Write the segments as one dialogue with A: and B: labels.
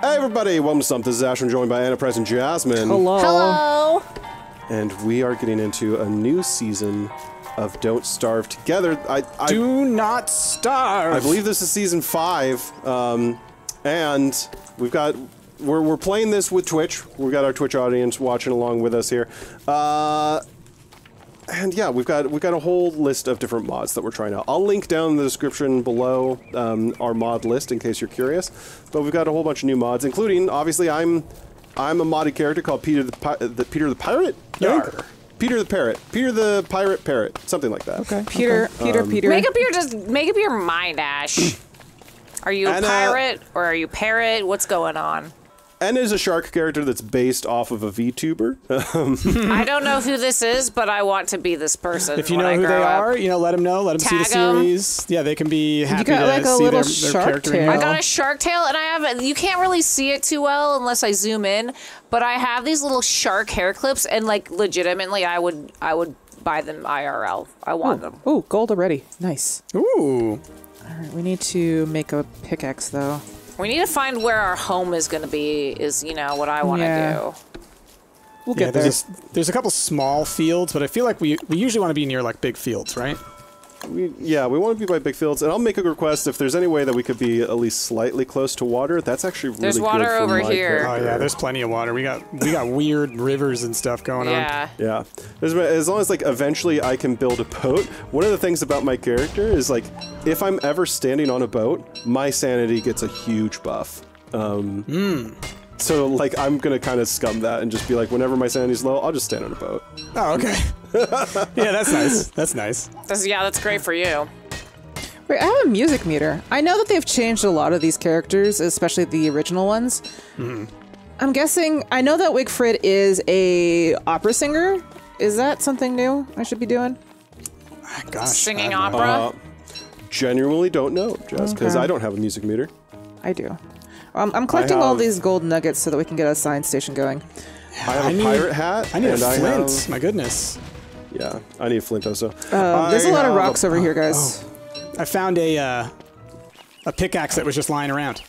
A: Hey everybody, welcome to Stumpt. This is Ash. I'm joined by Aenne Price and Jasmine.
B: Hello.
C: Hello.
A: And we are getting into a new season of Don't Starve Together. I, I,
B: Do not starve.
A: I believe this is season five. Um, and we've got, we're, we're playing this with Twitch. We've got our Twitch audience watching along with us here. Uh, and yeah, we've got we've got a whole list of different mods that we're trying out. I'll link down in the description below um, our mod list in case you're curious. But we've got a whole bunch of new mods, including obviously I'm I'm a modded character called Peter the, Pi- the Peter the Pirate. I think?
B: Yar.
A: Peter the Parrot. Peter the Pirate Parrot. Something like that.
B: Okay.
C: Peter, Peter,
A: Um,
C: Peter.
D: Make up your just make up your mind, Ash. Are you a
A: And, uh,
D: pirate or are you parrot? What's going on?
A: And is a shark character that's based off of a VTuber.
D: Um, I don't know who this is, but I want to be this person.
B: If you know who they
D: up.
B: are, you know, let them know. Let them see the
D: Tag 'em.
B: series. Yeah, they can be happy
C: got,
B: to
C: like, a
B: see
C: little
B: their, their
C: shark
B: character. in
C: tail.
D: I
B: you.
D: got a shark tail, and I have. You can't really see it too well unless I zoom in. But I have these little shark hair clips, and like legitimately, I would I would buy them IRL. I want them.
C: Oh, gold already. Nice.
B: Ooh.
C: All right, we need to make a pickaxe though.
D: We need to find where our home is going to be. Is you know what I want to
C: Yeah.
D: do.
C: We'll
B: Yeah,
C: get there.
B: there's a, there's a couple small fields, but I feel like we we usually want to be near like big fields, right?
A: We, yeah, we want to be by big fields, and I'll make a request if there's any way that we could be at least slightly close to water. That's actually really
D: There's
A: good
D: water
A: for
D: over
A: my
D: here.
B: Oh yeah, there's plenty of water. We got we got weird rivers and stuff going on.
D: Yeah.
A: Yeah, as, as long as like eventually I can build a boat. One of the things about my character is like if I'm ever standing on a boat, my sanity gets a huge buff. Um, So like I'm gonna kind of scum that and just be like, whenever my sanity's low, I'll just stand on a boat.
B: Oh, okay. yeah, that's nice. That's nice.
D: That's, yeah, that's great for you.
C: Wait, I have a music meter. I know that they've changed a lot of these characters, especially the original ones.
B: Mm-hmm.
C: I'm guessing. I know that Wigfrid is a opera singer. Is that something new I should be doing?
B: Ah, Gosh.
D: Singing
B: I don't know.
D: opera.
A: Uh, genuinely don't know, Jess, because
C: Okay.
A: I don't have a music meter.
C: I do. Um, I'm collecting all these gold nuggets so that we can get a science station going.
A: I have a
B: I need-
A: pirate hat.
B: I need a
A: and I
B: flint.
A: have-
B: My goodness.
A: yeah, I need a flint also.
C: Um, there's a lot of rocks
A: a-
C: over here, guys.
B: I found a uh, a pickaxe that was just lying around.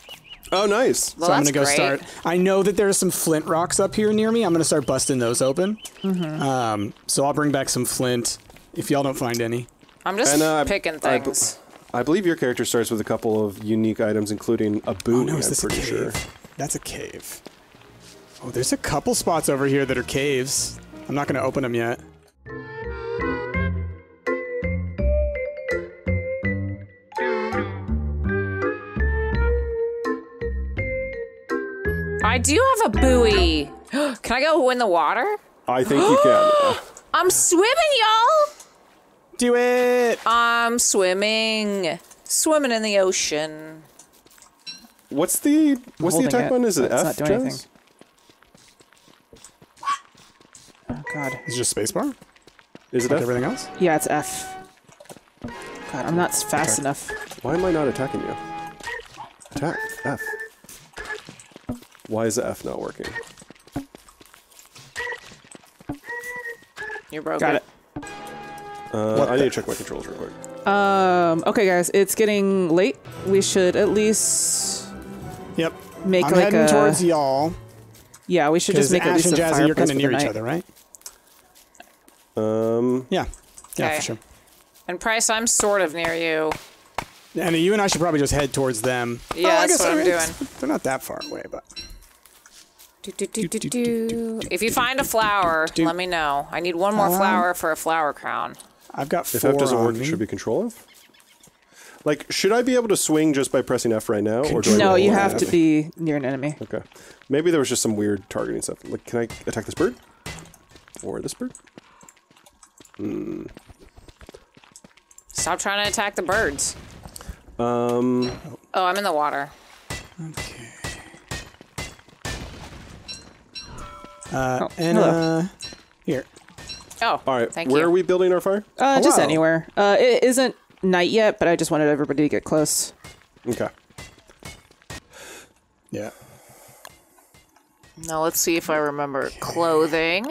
A: Oh, nice.
D: Well,
B: so I'm gonna go
D: great.
B: start. I know that there's some flint rocks up here near me. I'm gonna start busting those open.
D: Mm-hmm.
B: Um, so I'll bring back some flint if y'all don't find any.
D: I'm just
A: And, uh,
D: picking
A: I-
D: things.
A: I believe your character starts with a couple of unique items, including a
B: Oh no, is
A: I'm
B: this a cave?
A: sure.
B: That's a cave. Oh, there's a couple spots over here that are caves. I'm not gonna open them yet.
D: I do have a buoy. Can I go in the water?
A: I think you can.
D: I'm swimming, y'all.
B: Do it.
D: I'm swimming. Swimming in the ocean.
A: What's the what's the attack
C: it,
A: button? Is it F?
C: not doing
A: Jess?
C: Oh God.
B: Is it just spacebar?
A: Is it
B: Like
A: F?
B: everything else?
C: Yeah, it's F. God, I'm not fast enough.
A: Why am I not attacking you? Attack F. Why is the F not working?
D: You're broken.
C: Got it.
A: Uh,
B: What
A: I
B: the-
A: need to check my controls real quick.
C: Um, okay, guys, it's getting late. We should at least
B: Yep.
C: make
B: I'm
C: like
B: heading
C: a.
B: towards y'all
C: yeah, we should just
B: because
C: make at
B: Ash
C: least
B: and
C: a
B: Jazzy, you're kind of near each
C: night.
B: other, right?
A: Um,
B: Yeah. Yeah,
D: Okay.
B: for sure.
D: And Price, I'm sort of near you.
B: And you and I should probably just head towards them.
D: Yeah,
B: Oh, I
D: that's
B: guess
D: what
B: I
D: I'm
B: mean,
D: doing.
B: They're not that far away, but
D: Do, do, do, do, do. If you find a flower,
B: do.
D: let me know. I need one more
B: Um,
D: flower for a flower crown.
B: I've got
A: if F doesn't
B: on
A: work,
B: me.
A: it should be Control F. Like, should I be able to swing just by pressing F right now, or do
C: No,
A: roll
C: you have to be near an enemy.
A: Okay. Maybe there was just some weird targeting stuff. Like, can I attack this bird? Or this bird? Hmm.
D: Stop trying to attack the birds.
A: Um,
D: Oh, I'm in the water.
B: Okay. Uh,
C: Oh,
B: and
C: hello.
B: uh, here.
D: Oh,
A: all right.
D: Thank
A: where
D: you.
A: are we building our fire?
C: Uh, just
B: wow.
C: anywhere. Uh, it isn't night yet, but I just wanted everybody to get close.
A: Okay.
B: Yeah.
D: Now let's see if I remember clothing.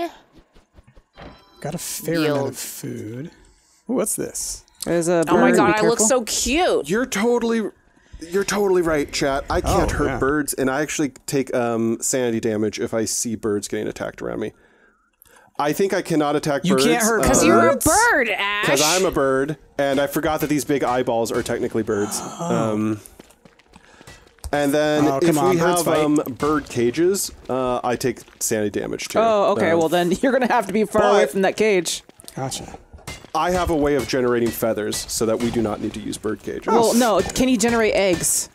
B: Got a fair amount of food. Ooh, what's this?
C: There's a
D: Oh my god, I look so cute.
A: You're totally. You're totally right, chat. I can't
B: Oh,
A: hurt
B: yeah.
A: birds, and I actually take um, sanity damage if I see birds getting attacked around me. I think I cannot attack
B: You
A: birds.
B: You can't hurt
D: Because
B: Uh,
D: you're a bird, Ash.
A: Because I'm a bird, and I forgot that these big eyeballs are technically birds. Um, and then
B: Oh,
A: if
B: come on,
A: we have um, bird cages, uh, I take sanity damage too.
C: Oh, okay.
A: Um,
C: well, then you're gonna have to be far away from that cage.
B: Gotcha.
A: I have a way of generating feathers so that we do not need to use bird cages.
C: Well, no. Can you generate eggs?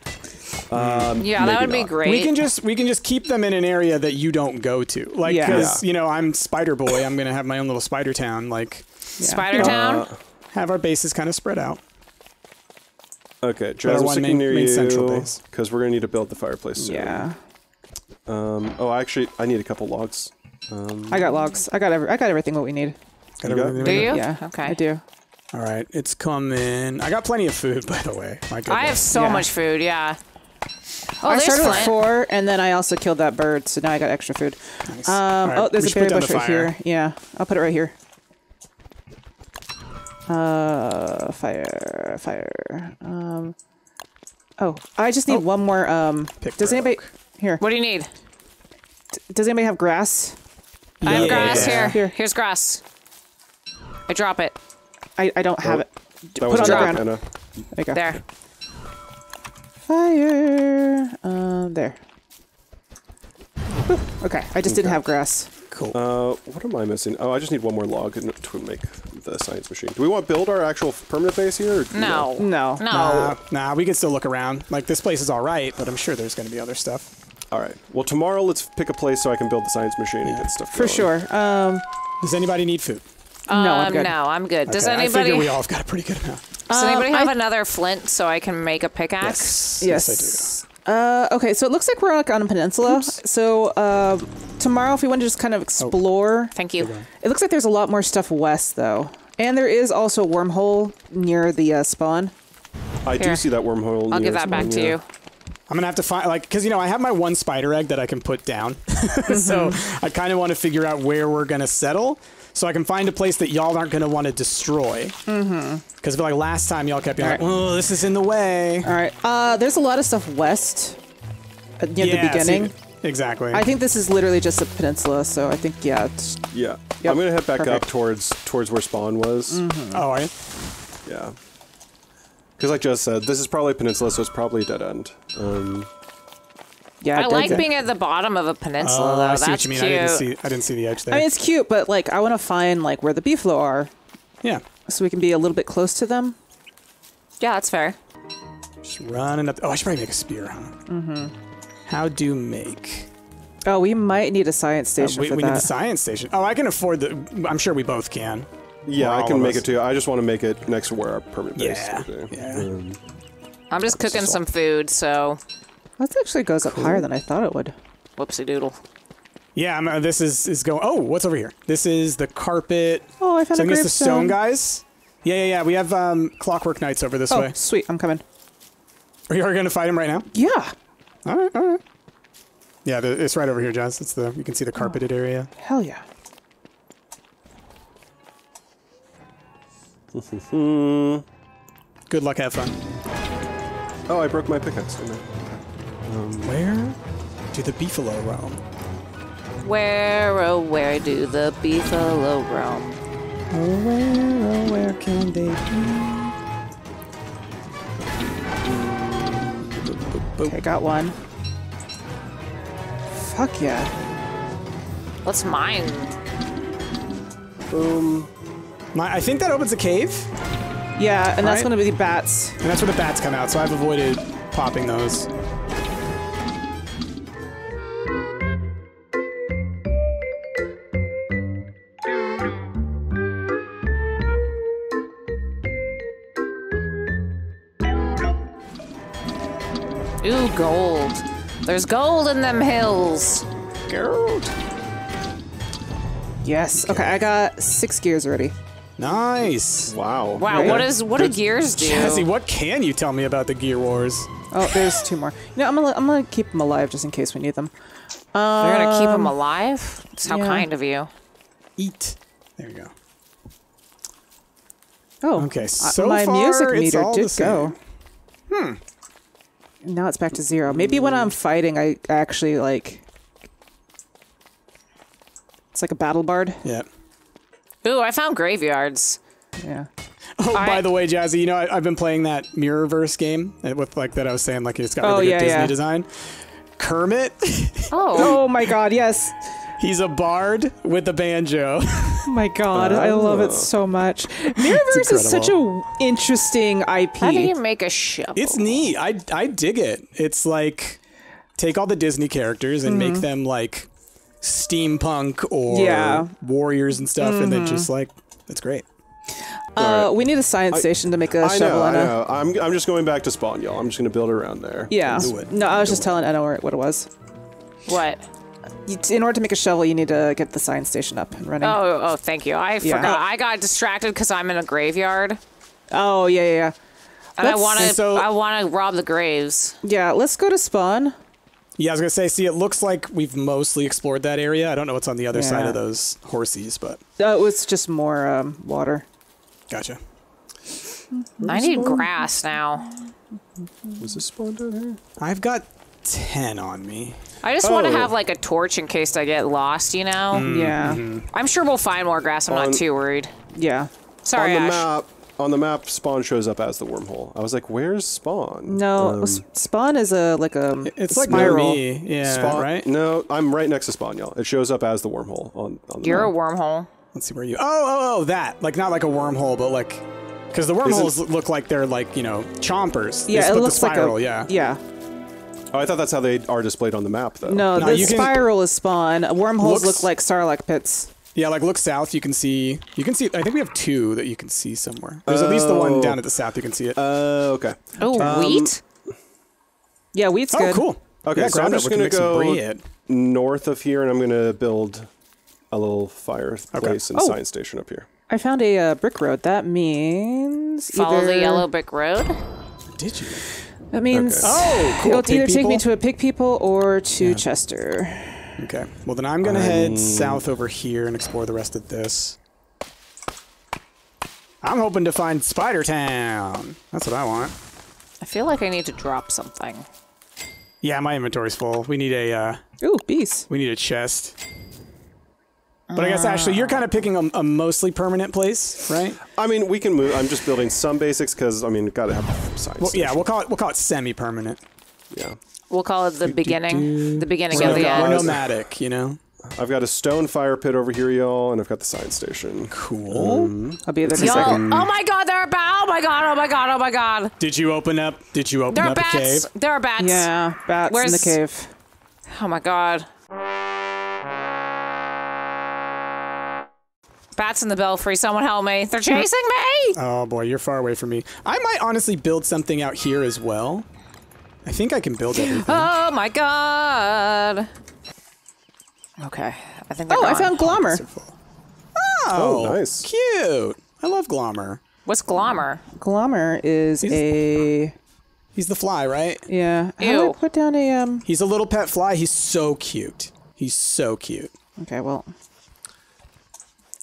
A: Um,
D: yeah, that
A: maybe
D: would be great.
B: We can just we can just keep them in an area that you don't go to, like because
A: Yeah.
B: you know I'm Spider Boy. I'm gonna have my own little Spider Town. Like
D: Spider Town.
A: Uh,
B: have our bases kind of spread out.
A: Okay,
B: our
A: Jazz, I'm
B: one
A: sticking
B: main-
A: near
B: main
A: you
B: central base.
A: because we're gonna need to build the fireplace soon.
C: Yeah.
A: Um, oh, actually, I need a couple logs. Um,
C: I got logs. I got every, I got everything what we need.
B: Got
A: You got-
B: everything
D: Do you?
C: Yeah.
D: Okay.
C: I do.
B: All right, it's coming. I got plenty of food, by the way. My goodness.
D: I have so
C: Yeah.
D: much food. Yeah. Oh,
C: I started
D: Flint.
C: with four, and then I also killed that bird, so now I got extra food.
B: Nice.
C: Um,
B: All right,
C: oh, there's a berry bush right
B: fire.
C: here. Yeah, I'll put it right here. Uh, fire, fire. Um, oh, I just need
B: Oh.
C: one more. Um,
B: Pick
C: does anybody
B: broke.
C: here?
D: What do you need?
C: Does anybody have grass?
D: I have
B: Yeah.
D: grass here.
C: Here.
D: Here's grass. I drop it.
C: I, I don't have
A: Oh,
C: it.
A: that
C: put
A: was
C: on the ground. There you go.
D: There.
C: Fire. Um, there. Whew. Okay, I just didn't have grass.
B: Cool.
A: Uh, what am I missing? Oh, I just need one more log to make the science machine. Do we want to build our actual permanent base here? Or
D: No.
C: No.
D: No.
B: Nah, nah, we can still look around. Like this place is all right, but I'm sure there's going to be other stuff.
A: All right. Well, tomorrow let's pick a place so I can build the science machine and get stuff
C: For
A: going.
C: sure. Um,
B: Does anybody need food?
C: No, I'm
D: Um,
C: good.
D: No, I'm good. Does
B: Okay, I
D: anybody?
B: figure we all have got a pretty good amount.
D: Does anybody
C: Um,
D: have
C: I-
D: another flint so I can make a pickaxe?
C: Yes.
B: Yes, I do.
C: Uh, okay, so it looks like we're like on a peninsula. So uh, tomorrow, if we want to just kind of explore,
D: Thank you.
C: it looks like there's a lot more stuff west, though, and there is also a wormhole near the uh, spawn.
A: I do see that wormhole.
D: I'll
A: near
D: give that back
A: someone,
D: to
A: yeah.
D: you.
B: I'm gonna have to find like because you know I have my one spider egg that I can put down, so I kind of want to figure out where we're gonna settle, so I can find a place that y'all aren't gonna want to destroy. Mm-hmm. Because like last time y'all kept being like, "Oh, this is in the way."
C: All right. Uh, there's a lot of stuff west uh, near
B: Yeah,
C: the beginning.
B: see, exactly.
C: I think this is literally just a peninsula, so I think yeah. It's,
A: Yeah.
C: Yep,
A: I'm gonna head back up towards towards where spawn was.
B: oh, are you?
A: Yeah. Because like just said, this is probably a peninsula, so it's probably a dead end. Um,
C: yeah.
D: I
C: dead
D: like
C: end.
D: being at the bottom of a peninsula,
B: Oh,
D: though.
B: I see
D: That's
B: what you mean.
D: cute.
B: I didn't see. I didn't see the edge there.
C: I mean, it's cute, but like I want to find like where the beefalo are,
B: yeah,
C: so we can be a little bit close to them.
D: Yeah, that's fair.
B: just running up. Oh, I should probably make a spear, huh? Mm-hmm. How do you make?
C: Oh, we might need a science
B: Uh,
C: station
B: we
C: for
B: we
C: that.
B: need the science station. Oh, I can afford the. I'm sure we both can.
A: yeah, I can make
B: us.
A: it too. I just want to make it next to where our permanent base
B: Yeah,
A: is.
B: yeah.
A: Um,
D: I'm just cooking some food, so
C: That actually goes up higher than I thought it would.
D: whoopsie doodle.
B: Yeah, I'm, uh, this is is going. Oh, what's over here? This is the carpet.
C: Oh, I found
B: So
C: a
B: I guess the stone guys. Yeah, yeah, yeah. We have um, clockwork knights over this
C: Oh,
B: way.
C: sweet! I'm coming.
B: Are you going to fight him right now?
C: Yeah.
B: All right, all right. Yeah, the, it's right over here, Jazz. It's the you can see the carpeted area.
C: Hell yeah.
B: Good luck, have fun.
A: oh, I broke my pickaxe. Didn't
B: Where do the beefalo roam?
D: Where, oh, where do the beefalo roam?
B: Oh, where, oh, where can they be?
C: Okay, got one. Fuck yeah.
D: What's mine?
A: Boom.
B: My, I think that opens a cave,
C: Yeah, and that's
B: Right.
C: going to be the bats.
B: and that's where the bats come out. So I've avoided popping those.
D: Ooh, gold. There's gold in them hills.
B: Gold.
C: Yes. Okay, I got six gears already.
B: Nice.
A: Wow.
D: Wow,
C: Yeah.
D: what is what do gears do?
B: Jazzy, what can you tell me about the Gear Wars?
C: Oh, there's two more. You know, I'm gonna I'm gonna keep them alive just in case we need them.
D: You're gonna keep them alive? That's how
C: yeah.
D: kind of you.
B: Eat. There you go.
C: Oh,
B: Okay,
C: uh,
B: so
C: my
B: far,
C: music meter did
B: go. same.
C: Go. Now it's back to zero. Maybe when I'm fighting, I actually like. It's like a battle bard.
B: Yeah.
D: Ooh, I found graveyards.
C: Yeah.
B: Oh, by the way, Jazzy, you know I, I've been playing that Mirrorverse game with like that I was saying, like it's got
C: Oh,
B: really
C: yeah,
B: good Disney
C: yeah.
B: design. Kermit,
D: Oh,
C: Oh my god, yes.
B: He's a bard with a banjo.
C: Oh my god, I love it so much. Mirrorverse is such a interesting IP.
D: how do you make a shovel?
B: It's neat. I I dig it. It's like take all the Disney characters and make them like steampunk or
C: Yeah.
B: warriors and stuff, and then just like that's great.
C: Uh, we need a science station to make a
A: I
C: shovel
A: know, I know. I'm, I'm just going back to spawn, y'all. I'm just going to build around there.
C: Yeah.
B: Do it.
C: No, I was just telling Aenne where- what it was.
D: what?
C: You- In order to make a shovel, you need to get the science station up and running.
D: Oh, oh, thank you. I
C: Yeah.
D: forgot. I got distracted because I'm in a graveyard,
C: Oh, yeah, yeah, yeah.
D: and I
C: Let's-
D: want to.
B: So-
D: I want to rob the graves.
C: Yeah, let's go to spawn.
B: Yeah, I was gonna say. See, it looks like we've mostly explored that area. I don't know what's on the other side of those horsies, but
C: Uh, it was just more um, water.
B: gotcha.
D: I need grass now.
A: Was this spawn down here?
B: I've got ten on me.
D: I just want to
A: Oh.
D: have like a torch in case I get lost. You know.
B: Mm.
C: Yeah,
D: I'm sure we'll find more grass. I'm
A: On-
D: not too worried.
C: yeah.
D: Sorry,
A: on the
D: Ash.
A: map, on the map, spawn shows up as the wormhole. I was like, "Where's spawn?"
C: No,
A: Um,
C: spawn is a like a
B: It's
C: a
B: like
C: spiral.
B: me. Yeah,
A: spawn.
B: right.
A: No, I'm right next to spawn, y'all. It shows up as the wormhole on. on the
D: You're a wormhole.
B: Let's see where you. Oh, oh, oh, that. Like not like a wormhole, but like because the wormholes look like they're like you know chompers. They
C: Yeah, it looks
B: the spiral.
C: like a
B: yeah.
C: yeah.
A: Oh, I thought that's how they are displayed on the map, though.
C: No,
B: No,
C: the
B: you can-
C: spiral is spawn. Wormholes
B: Looks-
C: look like Sarlacc pits.
B: Yeah, like look south. You can see. You can see. I think we have two that you can see somewhere. There's at least the one down at the south. You can see it.
A: Uh, okay.
D: Oh, wheat.
C: Yeah, wheat's
B: oh,
C: good.
B: cool.
A: Okay,
B: yeah,
A: so
B: grab
A: I'm
B: that.
A: just
B: We can
A: gonna
B: make some
A: go
B: bread.
A: north of here, and I'm gonna build a little fireplace and
C: Oh.
A: science station up here.
C: I found a uh, brick road. That means
D: Follow
C: either,
D: the yellow brick road.
B: Did you?
C: That means
A: Okay.
B: Oh, cool.
C: it'll
B: Pig
C: either take me to a pig people or to Chester.
B: Okay. Well, then I'm gonna head south over here and explore the rest of this. I'm hoping to find Spider Town. That's what I want.
D: I feel like I need to drop something.
B: Yeah, my inventory's full. We need a uh,
C: Ooh, bees.
B: we need a chest. But I guess Ashley, you're ah. kind of picking a, a mostly permanent place, right?
A: I mean, we can move. I'm just building some basics because I mean, gotta have science.
B: Well, yeah, we'll call it we'll call it semi-permanent.
A: yeah.
D: We'll call it the beginning. The beginning
B: We're,
D: of the
A: no-
B: we're nomadic, you know.
A: I've got a stone fire pit over here, y'all, and I've got the science station.
B: Cool. Mm-hmm.
C: I'll be there in a
D: Y'all,
C: second.
D: oh my god, there are bats! Oh my god! Oh my god! Oh my god!
B: Did you open up? Did you open
D: There are
B: up a cave?
D: bats! There are bats!
C: Yeah, bats in the cave.
D: Oh my god. Bats in the belfry. Someone help me! They're chasing me!
B: Oh boy, you're far away from me. I might honestly build something out here as well. I think I can build everything.
D: Oh my god. Okay, I think. They're
C: Oh, I found Glommer.
B: Oh,
A: nice.
B: Cute. I love Glommer.
D: What's Glommer?
C: Glommer is
B: He's-
C: a
B: He's the fly, right?
C: yeah. How do
D: Ew.
C: I put down a um?
B: He's a little pet fly. He's so cute. He's so cute.
C: Okay, well,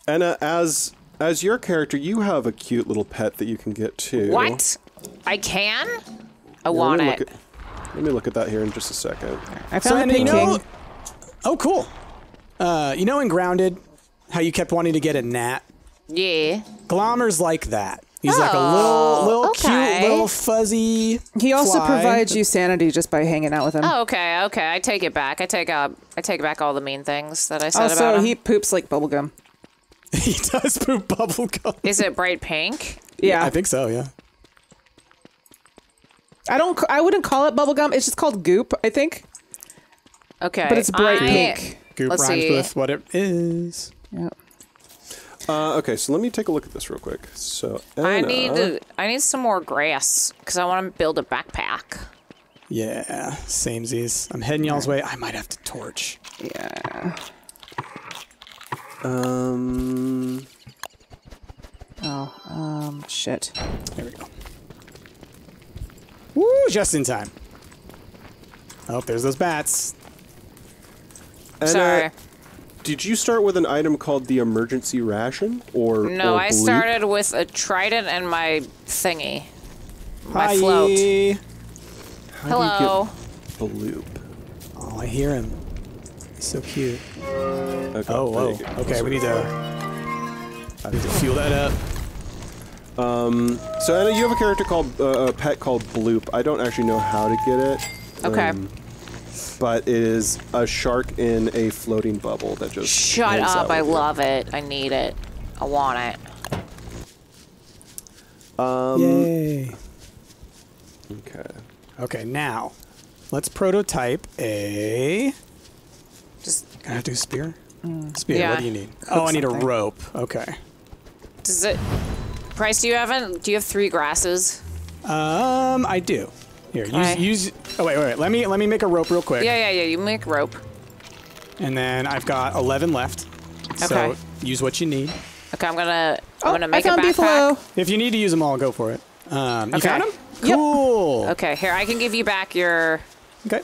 A: And uh, as as your character, you have a cute little pet that you can get too.
D: What? I can? I
A: Let
D: want
A: me
D: it.
A: at- let me look at that here in just a second.
C: I found
B: and
C: a
B: you know, oh, cool. Uh, you know, in Grounded, how you kept wanting to get a gnat.
D: Yeah.
B: Glommer's like that. He's like a little,
D: Oh,
B: little
D: okay.
B: cute, little fuzzy.
C: He also
B: fly.
C: provides you sanity just by hanging out with him.
D: Oh, okay, okay. I take it back. I take up. I take back all the mean things that I said about him.
C: also, he poops like bubblegum.
B: he does poop bubble gum.
D: Is it bright pink?
C: Yeah,
B: I think so. Yeah.
C: I don't. c- I wouldn't call it bubblegum. It's just called goop. I think,
D: Okay.
C: but it's bright
D: I-
C: pink.
B: Goop
D: Let's
B: rhymes
D: see.
B: with what it is.
C: Yeah.
A: Uh, okay, so let me take a look at this real quick. So
D: I need to, I need some more grass because I want to build a backpack.
B: Yeah, samesies. I'm heading y'all's way. I might have to torch.
C: Yeah.
A: Um,
C: Oh, um, shit.
B: There we go. Woo! Just in time. Oh, there's those bats.
A: Aenne,
D: Sorry.
A: Did you start with an item called the emergency ration, or
D: No,
A: or
D: I started with a trident and my thingy, my
B: Hi.
D: float. Hello.
A: Bloop.
B: Oh, I hear him. He's so cute.
A: Okay,
B: Oh, whoa. Okay, we need to, I need to fuel that up.
A: So Aenne, you have a character called uh, a pet called Bloop. I don't actually know how to get it.
D: Okay.
A: um, but it is a shark in a floating bubble that just
D: Shut up. I
A: with you.
D: love it. I need it. I want it.
A: Um,
B: Yay.
A: Okay.
B: Okay, now let's prototype a.
D: Just
B: Can I do a spear? Spear.
D: Yeah.
B: What do you need? Oh, I need
C: something.
B: a rope. Okay.
D: does it Price, do you have an, do you have three grasses?
B: Um, I do. Here,
D: Okay.
B: use use. Oh wait, wait, wait. Let me let me make a rope real quick.
D: Yeah, yeah, yeah. You make rope.
B: And then I've got 11 left. So
D: Okay.
B: use what you need.
D: Okay, I'm gonna I'm
C: Oh,
D: gonna
C: I
D: make a
C: found
D: backpack.
C: Beefalo.
B: If you need to use them all, go for it. Um, you found them?
C: Yep.
B: Cool.
D: Okay, here I can give you back your
B: Okay.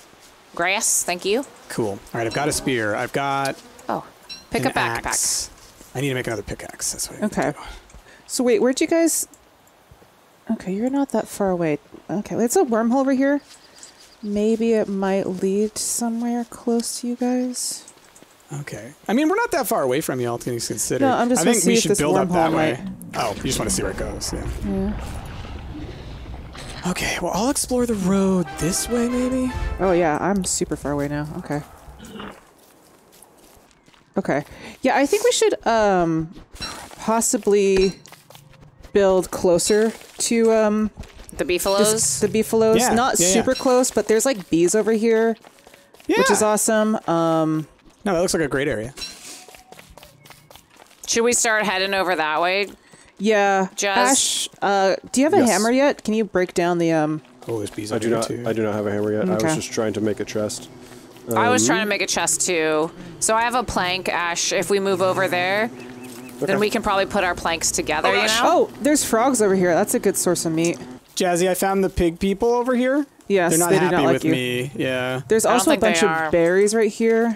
D: Grass. Thank you.
B: Cool. All right, I've got a spear. I've got
D: Oh, pick
B: an
D: a backpack.
B: axe. I need to make another pickaxe. That's what I need
C: Okay.
B: to do.
C: So wait, where'd you guys? Okay, you're not that far away. Okay, it's a wormhole over here. Maybe it might lead somewhere close to you guys.
B: Okay. I mean, we're not that far away from you, all things considered.
C: No, I'm just
B: I think
C: see
B: we
C: if
B: should build up that
C: wormhole
B: way. Oh, you just want to see where it goes. Yeah.
C: Yeah.
B: Okay. Well, I'll explore the road this way, maybe.
C: Oh yeah, I'm super far away now. Okay. Okay. Yeah, I think we should um possibly build closer to um
D: The
C: this,
D: beefalos.
C: the beefaloes.
B: Yeah,
C: Not
B: yeah, yeah.
C: super close, but there's like bees over here,
B: Yeah.
C: which is awesome. Um
B: No, that looks like a great area.
D: Should we start heading over that way?
C: Yeah.
D: Jazz?
C: Ash, uh do you have a
A: Yes.
C: hammer yet? Can you break down the um
B: Oh, there's bees
A: I
B: over
A: do
B: here
A: not.
B: too.
A: I do not have a hammer yet. I was just trying to make a chest.
D: I was
A: Um,
D: trying to make a chest too. So I have a plank, Ash. If we move over there, then we can probably put our planks together, you know?
C: Oh, there's frogs over here. That's a good source of meat.
B: Jazzy, I found the pig people over here.
C: Yes,
B: They're not
C: they do
B: happy
C: not like
B: with
C: you.
B: me. Yeah.
C: There's
D: don't
C: also a
D: think they
C: bunch
D: are.
C: of berries right here.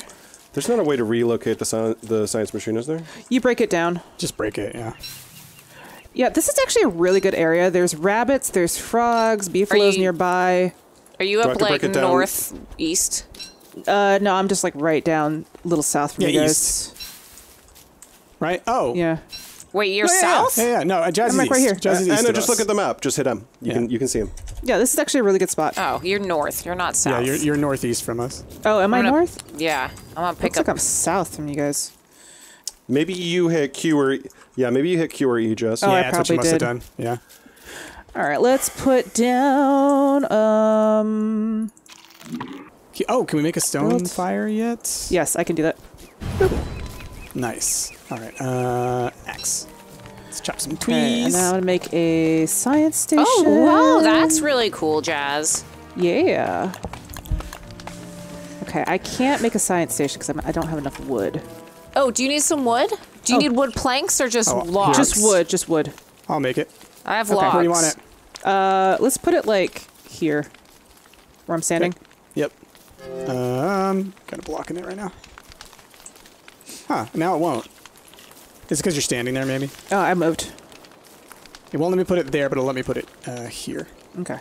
A: There's not a way to relocate the sci- the science machine, is there?
C: You break it down.
B: Just break it. Yeah.
C: Yeah, this is actually a really good area. There's rabbits, there's frogs, beefaloes
D: you-
C: nearby.
D: Are you up like
A: break it down?
D: northeast?
C: Uh, no, I'm just like right down, a little south from
B: Yeah,
C: you guys.
B: east. Right. Oh.
C: Yeah.
D: Wait, you're
B: Yeah, yeah,
D: south?
B: Yeah, yeah. No, uh, Jazzy's
C: I'm like right
B: east.
C: here.
B: Jazzy's
A: Uh,
B: east
A: Aenne,
B: of
A: just
B: us.
A: look at the map. Just hit him. You
B: Yeah.
A: can you can see him.
C: Yeah, this is actually a really good spot.
D: Oh, you're north. You're not south.
B: Yeah, you're, you're northeast from us.
C: Oh, am I
D: I'm gonna-
C: north?
D: Yeah, I'm gonna pick
C: Looks
D: up.
C: like I'm south from you guys.
A: Maybe you hit Q or yeah. Maybe you hit Q or E, Jess.
C: Oh, I
B: yeah, that's what you
C: probably
B: must have
C: did.
B: done. Yeah.
C: All right, let's put down. Um,
B: Oh, can we make a stone
C: Built.
B: fire yet?
C: yes, I can do that.
B: Nice. All right. Uh, axe. Let's chop some
C: Okay, and now I'm gonna make a science station.
D: Oh, wow, that's really cool, Jazz.
C: yeah. Okay, I can't make a science station because I don't have enough wood.
D: Oh, do you need some wood? Do you
C: Oh.
D: need wood planks or just
B: Oh,
D: logs?
C: Just wood, just wood.
B: I'll make it.
D: I have
C: Okay.
D: logs.
B: Where do you want it?
C: Uh, let's put it like here, where I'm standing.
B: Yep. Um, kind of blocking it right now. Huh? Now it won't. Is it because you're standing there? Maybe
C: Oh, I moved.
B: it won't let me put it there, but it'll let me put it uh, here.
C: Okay,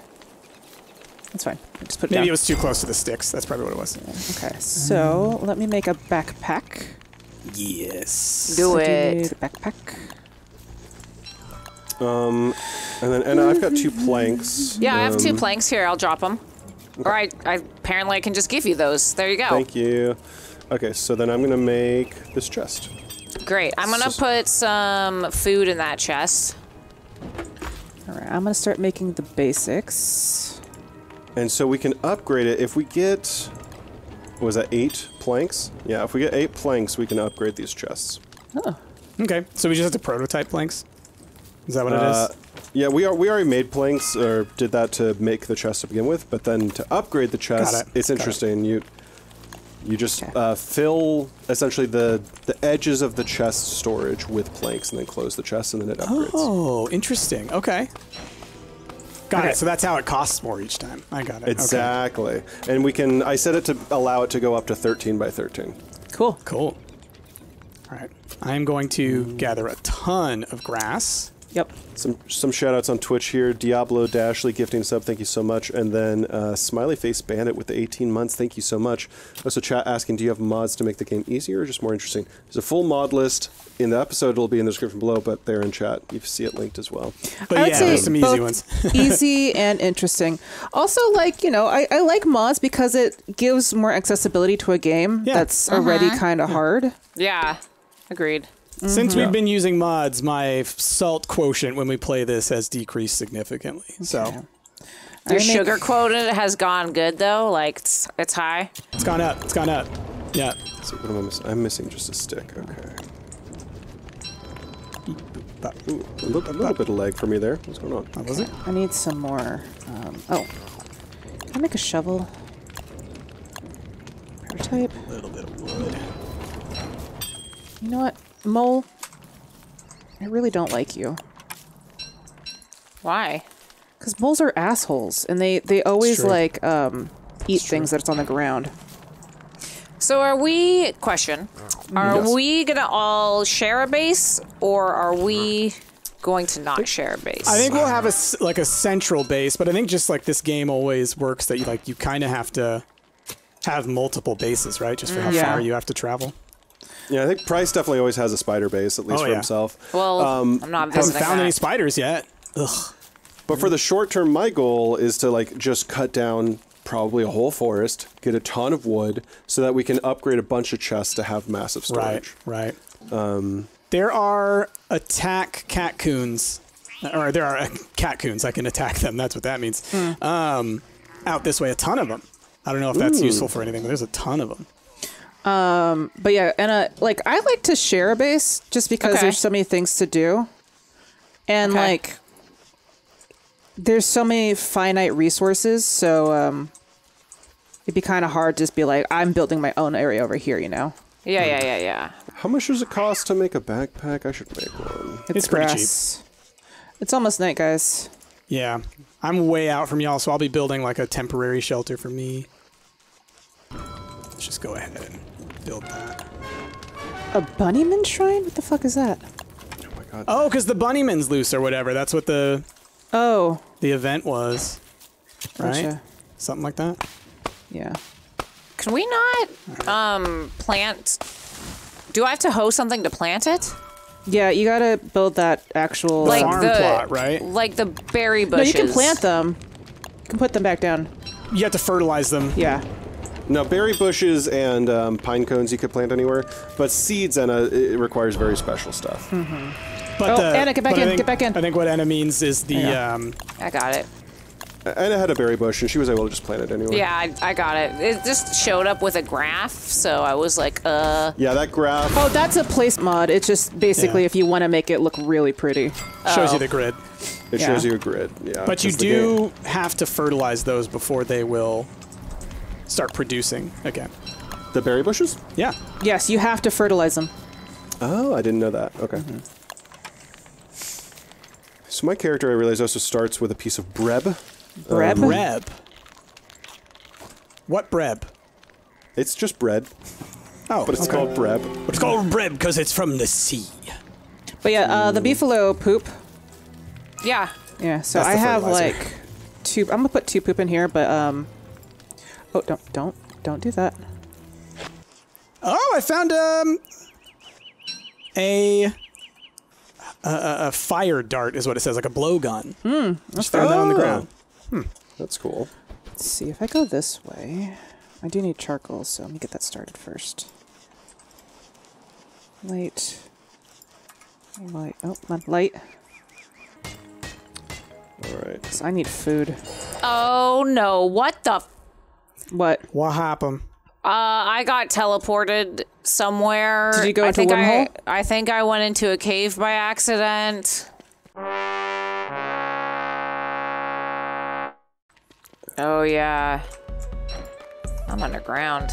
C: that's fine. I just put it
B: Maybe
C: down.
B: it was too close to the sticks. That's probably what it was.
C: Okay, so let me make a backpack.
B: Yes.
D: Do
C: I
D: it.
C: need a backpack.
A: Um, and then Aenne, I've got two planks.
D: Yeah, I have two
A: Um,
D: planks here. I'll drop them. Or I, I apparently I can just give you those. There you go.
A: Thank you. Okay, so then I'm gonna make this chest.
D: Great. I'm gonna
A: Sus-
D: put some food in that chest.
C: All right, I'm gonna start making the basics.
A: And so we can upgrade it if we get. what Was that eight planks? Yeah, if we get eight planks, we can upgrade these chests.
B: Okay. So we just have to prototype planks. Is that what
A: Uh,
B: it is?
A: yeah, we are we already made planks or did that to make the chest to begin with, but then to upgrade the chest,
B: Got it.
A: it's
B: Got it.
A: interesting. You you just
C: Okay.
A: uh, fill essentially the the edges of the chest storage with planks, and then close the chest, and then it upgrades.
B: Oh, interesting. Okay. Got
C: Okay.
B: it. So that's how it costs more each time. I got it. Okay.
A: Exactly, and we can. I set it to allow it to go up to 13 by 13.
C: Cool.
B: Cool. All right. I am going to gather a ton of grass.
C: Yep.
A: Some some shout outs on Twitch here. Diablo Dashley gifting sub, thank you so much. And then uh, Smiley Face Bandit with the 18 months, thank you so much. Also, chat asking, do you have mods to make the game easier or just more interesting? There's a full mod list in the episode. It'll be in the description below, but they're in chat. You see it linked as well.
B: But
C: I would
B: yeah,
C: say
B: there's some easy ones.
C: easy and interesting. Also, like you know, I, I like mods because it gives more accessibility to a game
B: Yeah.
C: that's already kind of hard.
D: Yeah, agreed.
B: Since we've been using mods, my salt quotient when we play this has decreased significantly. So
D: Your
C: I make-
D: sugar quota has gone good though. Like it's, it's high.
B: it's gone up. It's gone up. Yeah.
A: So what am I missing? I'm missing just a stick. Okay. Ooh, a little, a little bit of lag for me there. What's going on?
B: Oh, was it?
C: I need some more. Um, oh, can I make a shovel? Prototype.
B: A little bit of wood.
C: You know what, mole? I really don't like you.
D: Why?
C: Because moles are assholes, and they they always like um, eat things that's on the ground.
D: So are we? Question: Are
A: Yes.
D: we gonna all share a base, or are we going to not share a base?
B: I think we'll have a like a central base, but I think just like this game always works that you like you kind of have to have multiple bases, right? Just for how
C: Yeah.
B: far you have to travel.
A: Yeah, I think Price definitely always has a spider base, at least
B: Oh,
A: for
B: yeah.
A: himself.
D: Well, I'm not
B: Haven't found
D: that.
B: any spiders yet. Ugh.
A: But for the short term, my goal is to like just cut down probably a whole forest, get a ton of wood, so that we can upgrade a bunch of chests to have massive storage.
B: right. Um, there are attack catcoons, or there are catcoons. I can attack them. That's what that means. Um, out this way, a ton of them. I don't know if that's
A: Ooh.
B: useful for anything, but there's a ton of them.
C: But yeah, and uh, like I like to share a base just because
D: Okay.
C: there's so many things to do, and
D: Okay.
C: like there's so many finite resources. So um, it'd be kind of hard to just be like, I'm building my own area over here. You know,
D: Yeah, yeah, yeah, yeah.
A: How much does it cost to make a backpack? I should make one.
B: It's pretty cheap.
C: It's almost night, guys.
B: Yeah, I'm way out from y'all, so I'll be building like a temporary shelter for me. Let's just go ahead and build that.
C: A bunnyman shrine? What the fuck is that?
A: Oh my god.
B: Oh, because the bunnyman's loose or whatever. That's what the
C: Oh,
B: the event was, right?
C: gotcha.
B: Something like that.
C: Yeah.
D: Can we not um plant? Do I have to host something to plant it?
C: Yeah, you gotta build that actual.
D: Like
B: farm
D: the
B: plot, right?
D: Like the berry bushes.
C: no, you can plant them. You can put them back down.
B: You have to fertilize them.
C: Yeah.
A: Now, berry bushes and um, pine cones you could plant anywhere, but seeds, and it requires very special stuff.
B: But
C: Oh,
B: the,
C: Aenne, get back in,
B: think-
C: get back in.
B: I think what Aenne means is the
C: Yeah.
B: um,
D: I got it.
A: Aenne had a berry bush, and she was able to just plant it anywhere.
D: Yeah, I, I got it. It just showed up with a graph, so I was like, uh.
A: Yeah, that graph.
C: Oh, that's a place mod. It's just basically
B: Yeah.
C: if you want to make it look really pretty.
B: shows
D: Oh.
B: you the grid.
A: It
C: Yeah.
A: shows you a grid. Yeah.
B: But you do have to fertilize those before they will start producing again.
A: the berry bushes.
B: Yeah.
C: Yes, you have to fertilize them.
A: Oh, I didn't know that. Okay.
B: Mm-hmm.
A: So my character, I realize, also starts with a piece of breb.
C: Breb?
B: Breb. What breb?
A: It's just bread,
B: Oh,
A: but it's
B: okay.
A: called breb.
B: It's called breb because it's from the sea.
C: But yeah, uh, the beefalo poop.
D: Yeah.
C: Yeah, so
B: That's
C: I have
B: fertilizer.
C: like two. I'm gonna put two poop in here, but um. Oh, don't don't don't do that.
B: Oh, I found um a a, a, a fire dart is what it says, like a blowgun. Hmm. Just found that on the ground. Hmm.
A: That's cool.
C: Let's see if I go this way. I do need charcoal, so let me get that started first. Light. Light. Oh, my on, light.
A: All right.
C: 'Cause I need food.
D: Oh no! What the? F-
C: What?
B: What happened?
D: uh, I got teleported somewhere.
C: Did you go
D: I
C: into a
D: think I,
C: wormhole?
D: I think I went into a cave by accident. Oh yeah. I'm underground.